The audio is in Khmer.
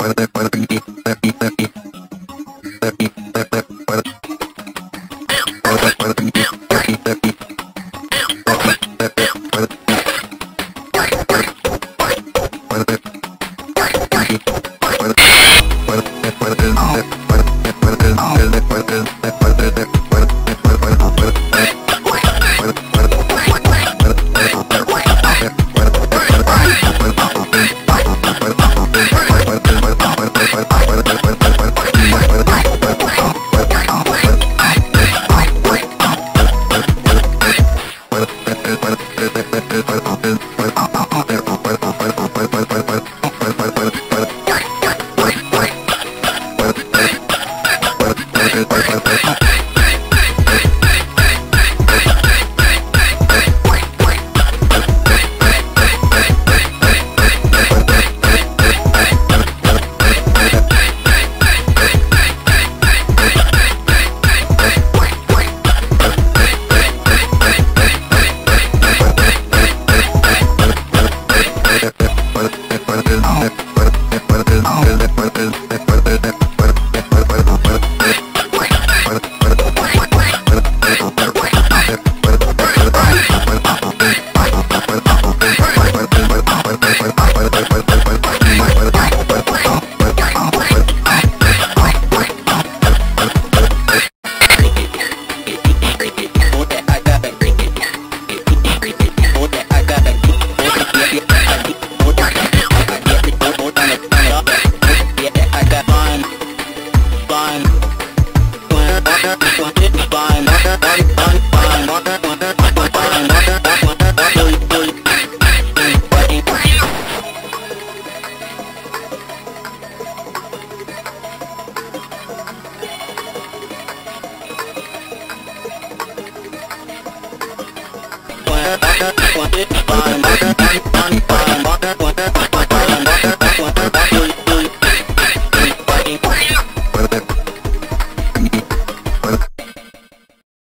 Thank you. Bye. Fine.